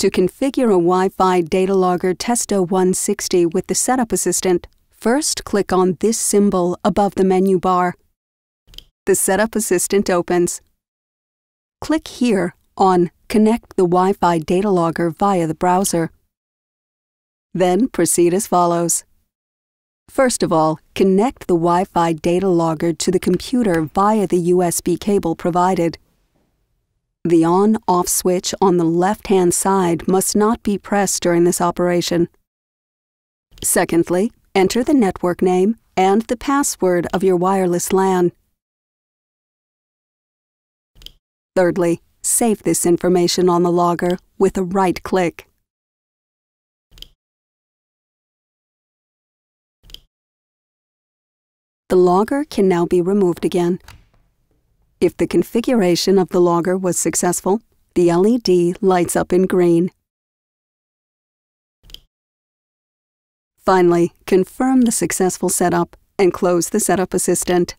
To configure a Wi-Fi data logger Testo 160 with the Setup Assistant, first click on this symbol above the menu bar. The Setup Assistant opens. Click here on Connect the Wi-Fi data logger via the browser. Then proceed as follows. First of all, connect the Wi-Fi data logger to the computer via the USB cable provided. The on-off switch on the left-hand side must not be pressed during this operation. Secondly, enter the network name and the password of your wireless LAN. Thirdly, save this information on the logger with a right click. The logger can now be removed again. If the configuration of the logger was successful, the LED lights up in green. Finally, confirm the successful setup and close the Setup Assistant.